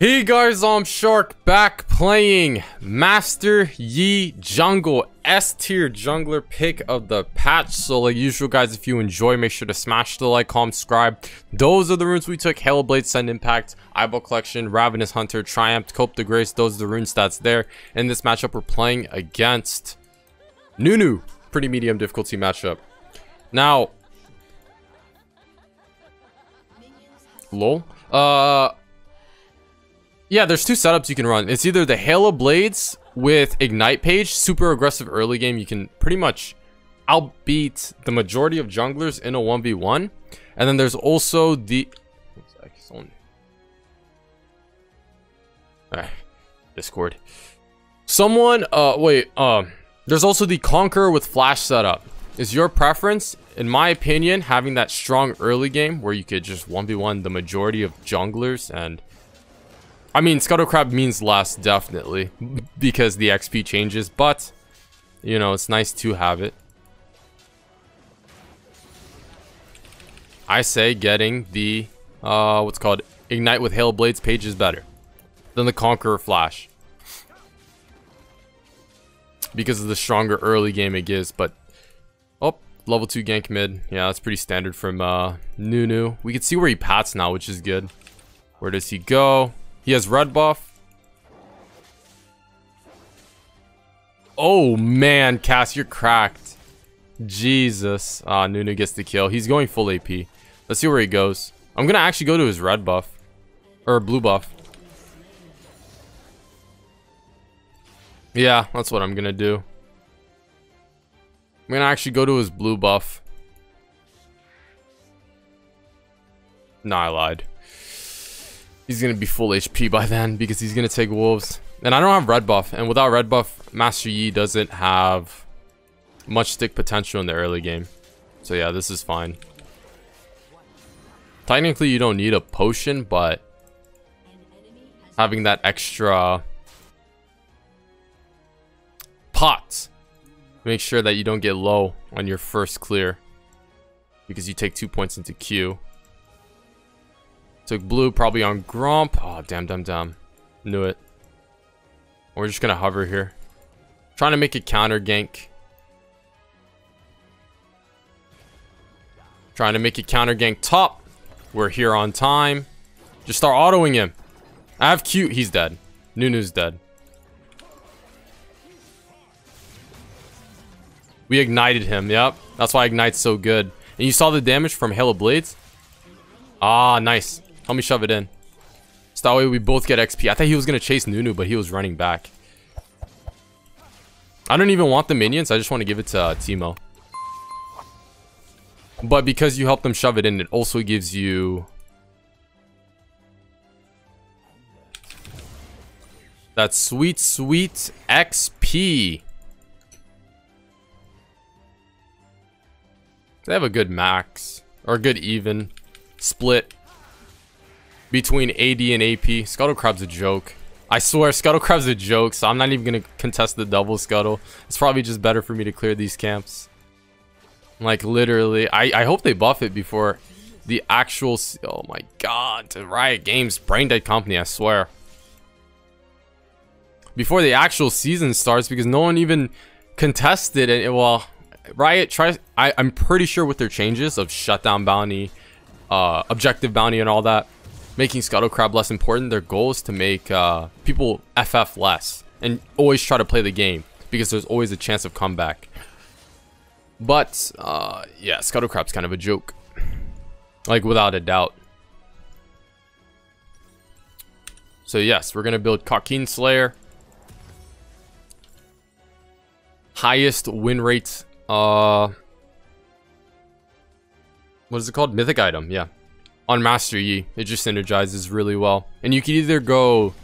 Hey guys, I'm Shark back playing Master Yi Jungle S tier jungler pick of the patch. So like usual guys, if you enjoy, make sure to smash the like, comment, subscribe. Those are the runes we took. Hail of Blade, Sudden Impact, Eyeball Collection, Ravenous Hunter, Triumph, Coup de Grace. Those are the rune stats there. In this matchup, we're playing against Nunu. Pretty medium difficulty matchup. Now, lol. Uh, yeah, there's two setups you can run. It's either the Hail of Blades with Ignite page, super aggressive early game. You can pretty much outbeat the majority of junglers in a 1v1. And then there's also the... Discord. Someone, uh, wait, um, there's also the Conqueror with Flash setup. Is your preference, in my opinion, having that strong early game where you could just 1v1 the majority of junglers and I mean, Scuttle Crab means less, definitely, because the XP changes, but, you know, it's nice to have it. I say getting the, uh, what's called, Ignite with Hail Blades page is better than the Conqueror Flash. Because of the stronger early game it gives, but, oh, level 2 gank mid. Yeah, that's pretty standard from, uh, Nunu. We can see where he pats now, which is good. Where does he go? He has red buff. Oh, man, Cass, you're cracked. Jesus. Ah, Nunu gets the kill. He's going full AP. Let's see where he goes. I'm going to actually go to his red buff. Or blue buff. Yeah, that's what I'm going to do. I'm going to actually go to his blue buff. Nah, I lied. He's going to be full HP by then because he's going to take wolves. And I don't have red buff. And without red buff, Master Yi doesn't have much stick potential in the early game. So yeah, this is fine. Technically, you don't need a potion, but having that extra pot make sure that you don't get low on your first clear because you take two points into Q. Took blue probably on Gromp. Oh, damn, damn, damn. Knew it. We're just gonna hover here. Trying to make a counter gank. Trying to make a counter gank top. We're here on time. Just start autoing him. I have cute. He's dead. Nunu's dead. We ignited him. Yep. That's why Ignite's so good. And you saw the damage from Hail of Blades? Ah, nice. Help me shove it in. So that way we both get XP. I thought he was going to chase Nunu, but he was running back. I don't even want the minions. I just want to give it to uh, Teemo. But because you help them shove it in, it also gives you... That sweet, sweet XP. They have a good max. Or a good even. Split between AD and AP. Scuttle Crab's a joke. I swear, Scuttle Crab's a joke, so I'm not even going to contest the double Scuttle. It's probably just better for me to clear these camps. Like, literally. I, I hope they buff it before the actual... Oh my god. Riot Games, Brain Dead Company, I swear. Before the actual season starts, because no one even contested it. Well, Riot tries... I, I'm pretty sure with their changes of shutdown bounty, uh, objective bounty and all that, making Scuttle Crab less important. Their goal is to make uh, people FF less and always try to play the game because there's always a chance of comeback. But, uh, yeah, Scuttle Crab's kind of a joke. Like, without a doubt. So, yes, we're to build Kraken Slayer. Highest win rate. Uh, what is it called? Mythic item, yeah on Master Yi. It just synergizes really well. And you can either go...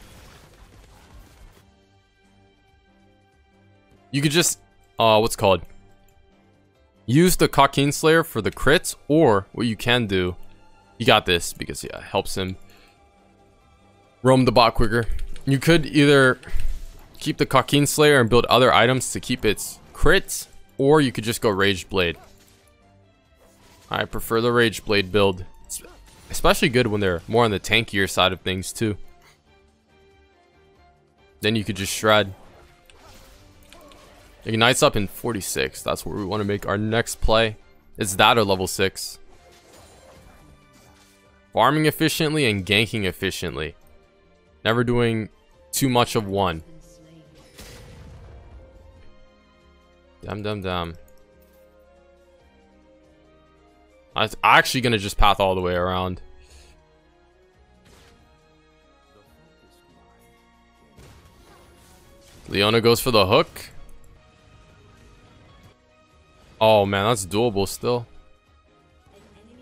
You could just, uh, what's called? Use the Kraken Slayer for the crits, or what you can do, you got this, because yeah, it helps him roam the bot quicker. You could either keep the Kraken Slayer and build other items to keep its crits, or you could just go Rage Blade. I prefer the Rage Blade build. Especially good when they're more on the tankier side of things too. Then you could just shred. Ignites up in 46. That's where we want to make our next play. It's that or level 6. Farming efficiently and ganking efficiently. Never doing too much of one. Damn, damn, damn. I'm actually going to just path all the way around. Leona goes for the hook. Oh man, that's doable still.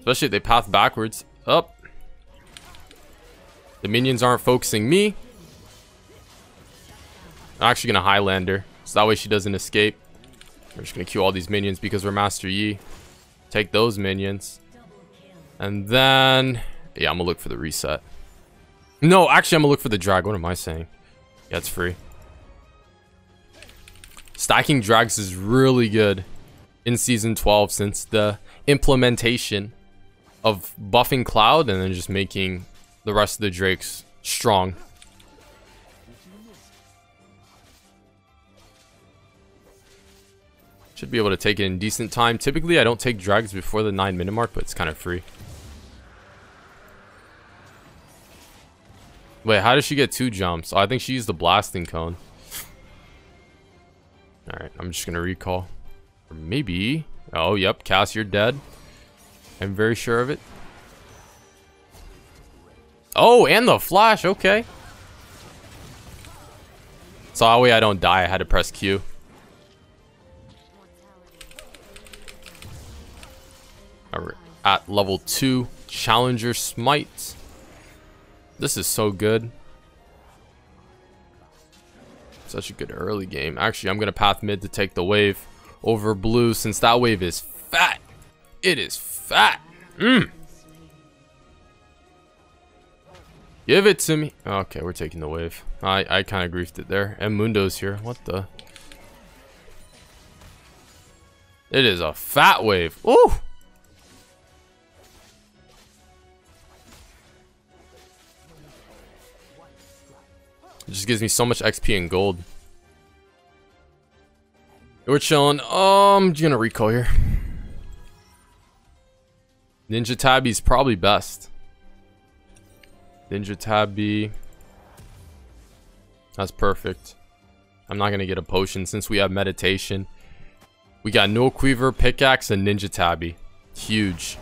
Especially if they path backwards. Up. The minions aren't focusing me. I'm actually gonna Highlander. So that way she doesn't escape. We're just gonna kill all these minions because we're Master Yi. Take those minions. And then... Yeah, I'm gonna look for the reset. No, actually I'm gonna look for the drag. What am I saying? Yeah, it's free. Stacking drags is really good in Season 12 since the implementation of buffing Cloud and then just making the rest of the Drakes strong. Should be able to take it in decent time. Typically, I don't take drags before the 9 minute mark, but it's kind of free. Wait, how does she get two jumps? Oh, I think she used the blasting cone. Alright, I'm just gonna recall. Or maybe... Oh, yep, Cass, you're dead. I'm very sure of it. Oh, and the flash, okay. So that way I don't die, I had to press Q. At level 2, Challenger Smite. This is so good. Such a good early game. Actually, I'm going to path mid to take the wave over blue since that wave is fat. It is fat. Mmm. Give it to me. Okay, we're taking the wave. I, I kind of griefed it there. And Mundo's here. What the? It is a fat wave. Ooh. It just gives me so much XP and gold. We're chilling. Oh, I'm gonna recall here. Ninja Tabi's probably best. Ninja Tabi. That's perfect. I'm not gonna get a potion since we have meditation. We got Noonquiver, pickaxe, and Ninja Tabi. Huge.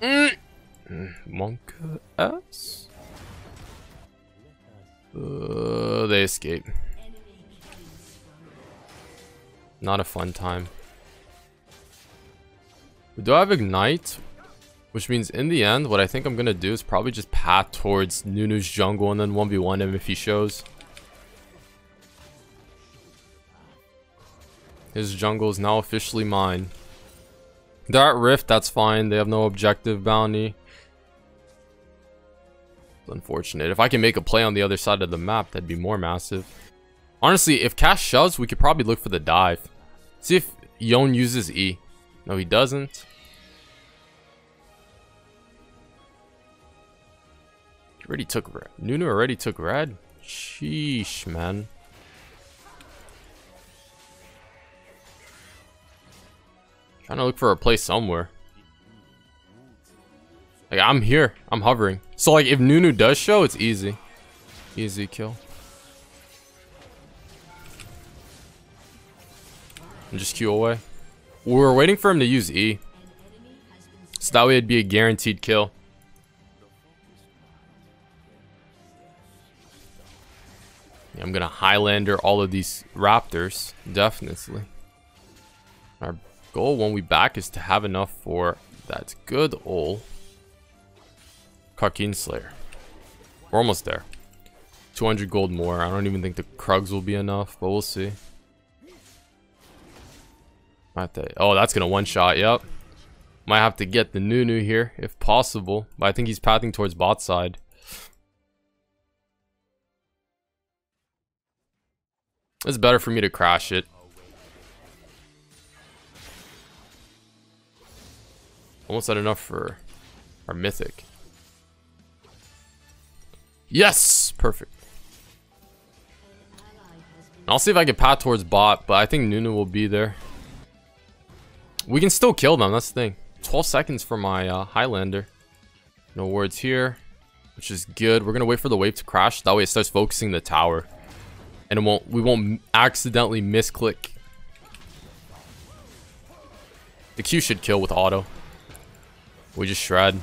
Mm. Monk S? Uh, they escape. Not a fun time. Do have Ignite, which means in the end, what I think I'm going to do is probably just path towards Nunu's jungle and then 1v1 him if he shows. His jungle is now officially mine. They're at Rift, that's fine. They have no objective bounty unfortunate. If I can make a play on the other side of the map, that'd be more massive. Honestly, if Cass shoves, we could probably look for the dive. See if Yone uses E. No, he doesn't. He already took red. Nunu already took red? Sheesh, man. Trying to look for a place somewhere. Like, I'm here. I'm hovering. So, like, if Nunu does show, it's easy. Easy kill. And just Q away. We were waiting for him to use E. So that way it'd be a guaranteed kill. Yeah, I'm gonna Highlander all of these Raptors. Definitely. Our goal when we back is to have enough for that good old Kraken Slayer. We're almost there. 200 gold more. I don't even think the Krugs will be enough, but we'll see. Might they, oh, that's gonna one-shot, yep. Might have to get the Nunu here, if possible. But I think he's pathing towards bot side. It's better for me to crash it. Almost had enough for our mythic. Yes! Perfect. I'll see if I can path towards bot, but I think Nunu will be there. We can still kill them, that's the thing. 12 seconds for my uh, Highlander. No words here, which is good. We're gonna wait for the wave to crash. That way it starts focusing the tower. And it won't we won't accidentally misclick. The Q should kill with auto. We just shred.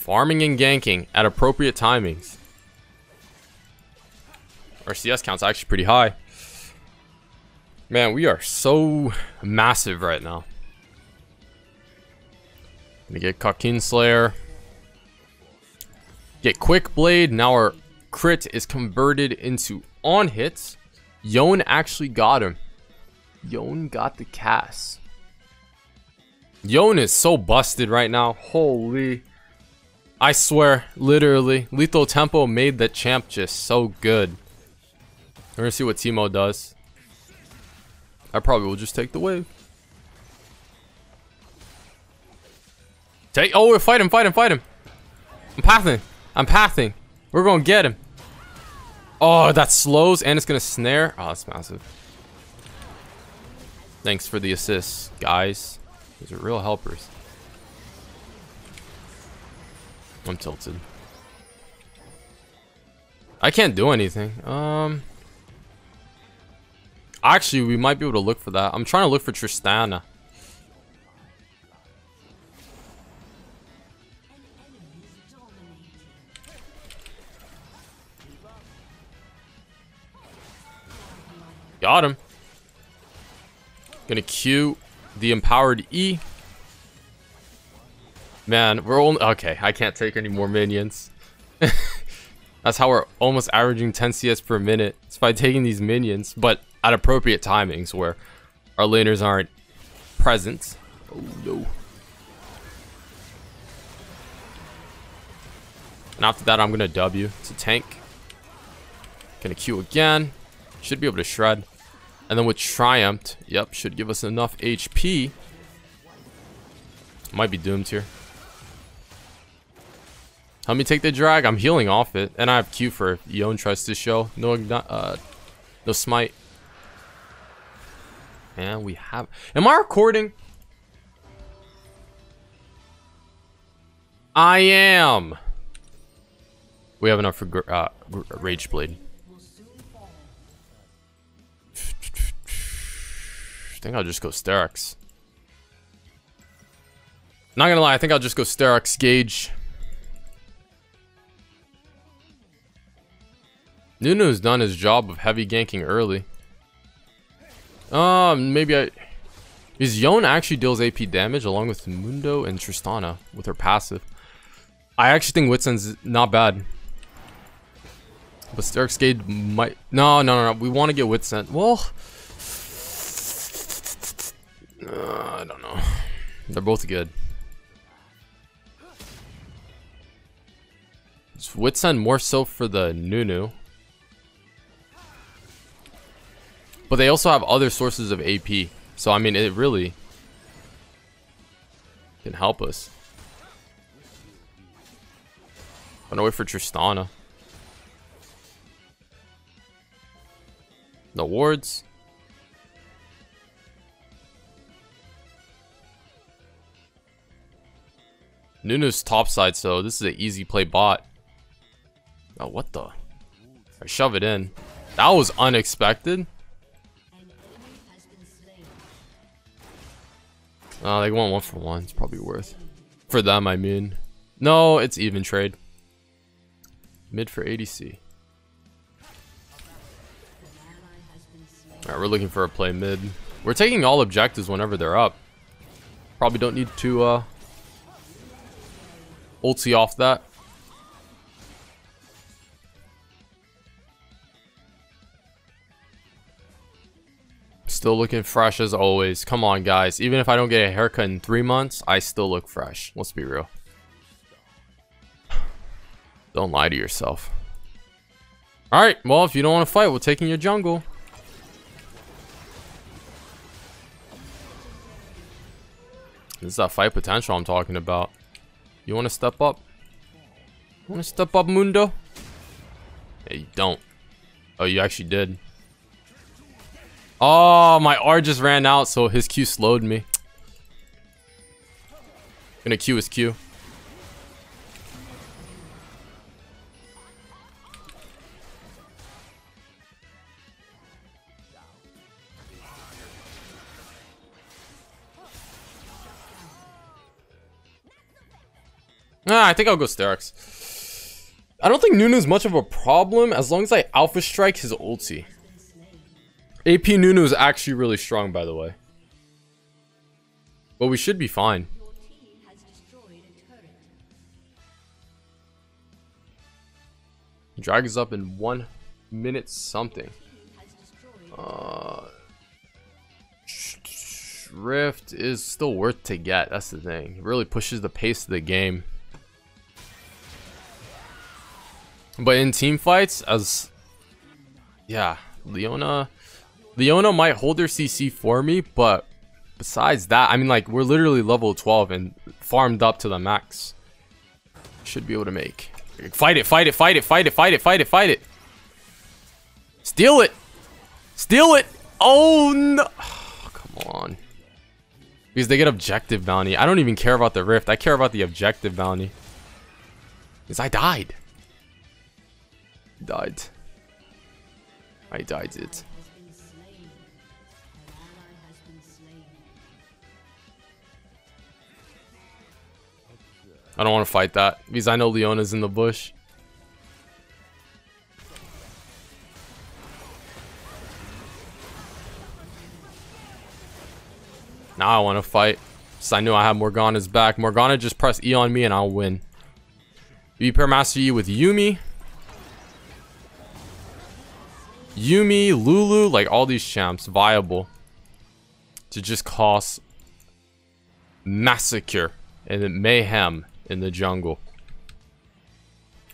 Farming and ganking at appropriate timings. Our CS count's actually pretty high. Man, we are so massive right now. Gonna get Kraken Slayer. Get Quick Blade. Now our crit is converted into on hits. Yone actually got him. Yone got the cast. Yone is so busted right now. Holy. I swear, literally, Lethal Tempo made the champ just so good. We're gonna see what Teemo does. I probably will just take the wave. Take- oh, fight him, fight him, fight him. I'm pathing. I'm pathing. We're gonna get him. Oh, that slows and it's gonna snare. Oh, that's massive. Thanks for the assists, guys. These are real helpers. I'm tilted. I can't do anything. Um. Actually, we might be able to look for that. I'm trying to look for Tristana. Got him. Gonna Q the empowered E. Man, we're only... Okay, I can't take any more minions. That's how we're almost averaging 10 CS per minute. It's by taking these minions, but at appropriate timings where our laners aren't present. Oh, no. And after that, I'm going to W. It's a tank. Gonna Q again. Should be able to shred. And then with Triumph, yep, should give us enough HP. Might be doomed here. Help me take the drag. I'm healing off it. And I have Q for Yone tries to show. No, uh, no smite. And we have... Am I recording? I am. We have enough for uh, Rage Blade. I think I'll just go Sterak's. Not gonna lie, I think I'll just go Sterak's Gage. Nunu's done his job of heavy ganking early. Um, maybe I... Is Yone actually deals AP damage along with Mundo and Tristana with her passive. I actually think Wit's End's not bad. But Sterak's Gage might... No, no, no, no. We want to get Wit's End. Well... Uh, I don't know. They're both good. Wit's End more so for the Nunu. But they also have other sources of AP. So, I mean, it really can help us. I'm gonna wait for Tristana. The wards. Nunu's topside, so this is an easy play bot. Oh, what the? I shove it in. That was unexpected. Uh, they want one for one. It's probably worth. For them, I mean. No, it's even trade. Mid for ADC. Alright, we're looking for a play mid. We're taking all objectives whenever they're up. Probably don't need to uh, ulti off that. Still looking fresh as always. Come on, guys. Even if I don't get a haircut in three months, I still look fresh. Let's be real. Don't lie to yourself. Alright, well, if you don't want to fight, we're taking your jungle. This is that fight potential I'm talking about. You want to step up? You want to step up, Mundo? Yeah, you don't. Oh, you actually did. Oh, my R just ran out, so his Q slowed me. Gonna Q his Q. Ah, I think I'll go Sterak's. I don't think Nunu's much of a problem as long as I Alpha Strike his ulti. AP Nunu is actually really strong, by the way. But we should be fine. Drag is up in one minute something. Uh, Rift is still worth to get. That's the thing. It really pushes the pace of the game. But in team fights, as yeah, Leona, Leona might hold her CC for me, but besides that, I mean, like we're literally level 12 and farmed up to the max. Should be able to make. Fight it, fight it, fight it, fight it, fight it, fight it, fight it. Steal it, steal it. Oh no! Oh, come on. Because they get objective bounty. I don't even care about the rift. I care about the objective bounty. Because I died died. I died it. I don't want to fight that because I know Leona's in the bush. Now I want to fight. So I knew I had Morgana's back. Morgana just press E on me and I'll win. You pair Master Yi with Yuumi. Yuumi, Lulu, like all these champs viable to just cause massacre and mayhem in the jungle.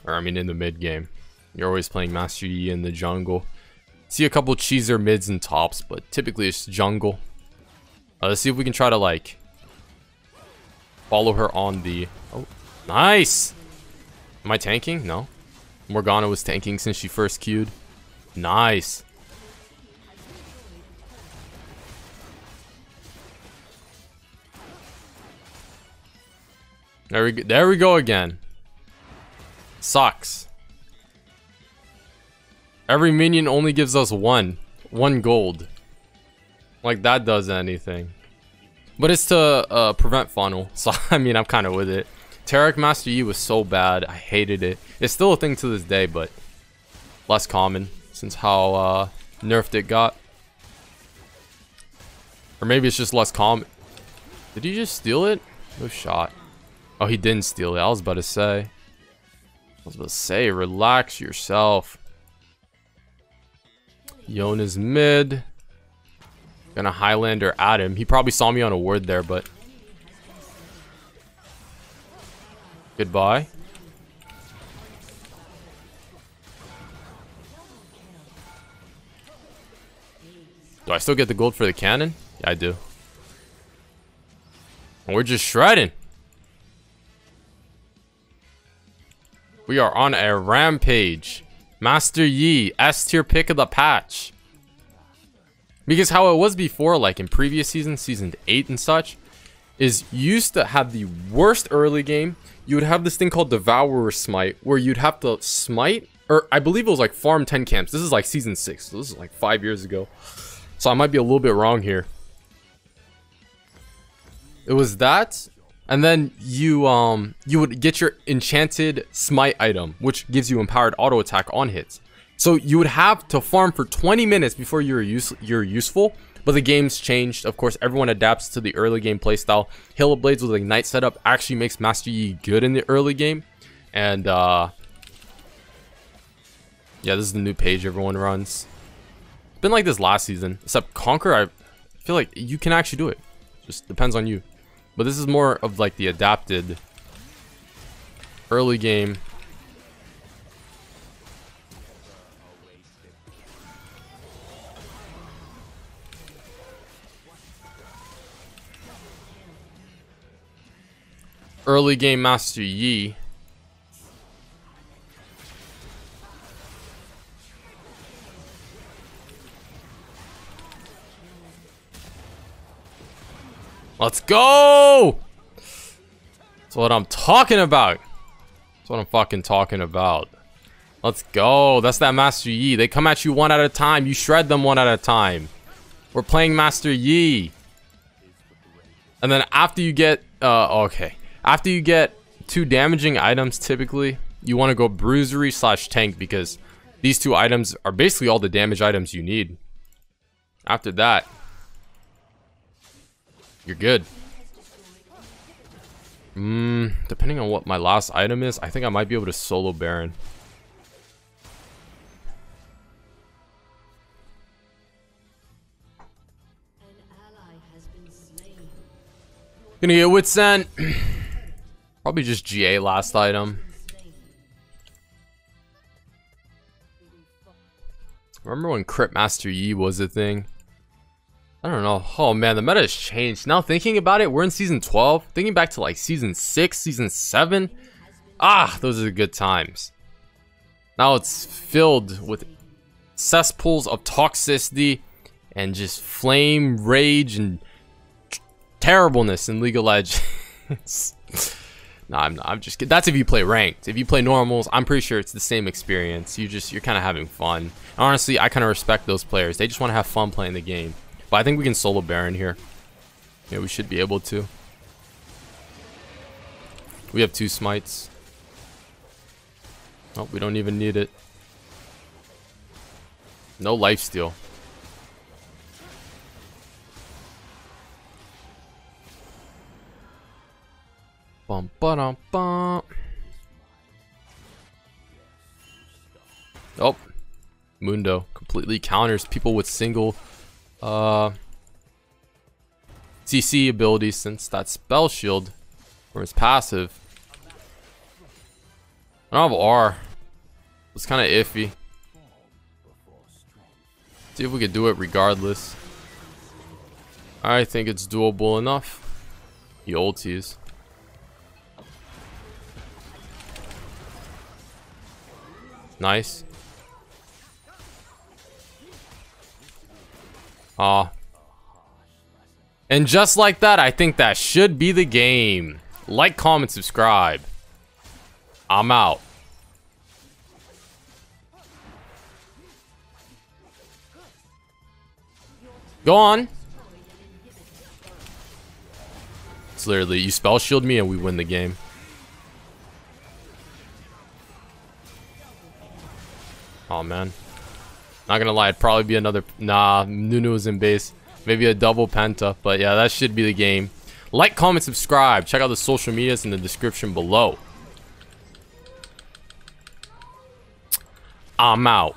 Or I mean in the mid game. You're always playing Master Yi in the jungle. See a couple cheeser mids and tops, but typically it's jungle. Uh, let's see if we can try to like follow her on the... Oh, nice! Am I tanking? No. Morgana was tanking since she first queued. Nice. There we go. There we go again. Sucks. Every minion only gives us one. One gold. Like that does anything. But it's to uh, prevent funnel. So, I mean, I'm kind of with it. Tarek Master Yi was so bad. I hated it. It's still a thing to this day, but less common since how uh, nerfed it got. Or maybe it's just less common. Did he just steal it? No shot. Oh, he didn't steal it. I was about to say. I was about to say, relax yourself. Yone's mid. Gonna Highlander at him. He probably saw me on a word there, but... Goodbye. Do I still get the gold for the cannon? Yeah, I do. And we're just shredding. We are on a rampage. Master Yi, S tier pick of the patch. Because how it was before, like in previous seasons, season 8 and such, is used to have the worst early game. You would have this thing called Devourer Smite, where you'd have to smite, or I believe it was like farm 10 camps. This is like season 6, so this is like 5 years ago. So I might be a little bit wrong here. It was that, and then you um you would get your enchanted smite item, which gives you empowered auto attack on hits. So you would have to farm for 20 minutes before you're use you're useful. But the game's changed. Of course, everyone adapts to the early game playstyle. Hail of Blades with Ignite setup actually makes Master Yi good in the early game. And uh yeah, this is the new page everyone runs been like this last season. Except Conquer, I feel like you can actually do it. Just depends on you. But this is more of like the adapted early game. early game Master Yi. Let's go! That's what I'm talking about. That's what I'm fucking talking about. Let's go. That's that Master Yi. They come at you one at a time. You shred them one at a time. We're playing Master Yi. And then after you get... Uh, okay. After you get two damaging items, typically, you want to go Bruisery slash Tank because these two items are basically all the damage items you need. After that, you're good. Mmm, depending on what my last item is, I think I might be able to solo Baron. Gonna get Wits End. Probably just GA last item. Remember when Crit Master Yi was a thing? I don't know. Oh man, the meta has changed. Now thinking about it, we're in season 12. Thinking back to like season 6, season 7. Ah, those are the good times. Now it's filled with cesspools of toxicity and just flame, rage, and terribleness in League of Legends. nah, I'm, I'm just kidding. That's if you play ranked. If you play normals, I'm pretty sure it's the same experience. You just, you're kind of having fun. Honestly, I kind of respect those players. They just want to have fun playing the game. But I think we can solo Baron here. Yeah, we should be able to. We have two smites. Oh, we don't even need it. No life steal. Bum ba dum bum. Oh, Mundo completely counters people with single uh, CC ability since that spell shield from his passive. I don't have R. It's kind of iffy. See if we can do it regardless. I think it's doable enough. He ulties. Nice. Ah. And just like that, I think that should be the game. Like, comment, subscribe. I'm out. Go on. It's literally, you spell shield me and we win the game. Oh, man. Not gonna lie, it'd probably be another... Nah, Nunu is in base. Maybe a double Penta. But yeah, that should be the game. Like, comment, subscribe. Check out the social medias in the description below. I'm out.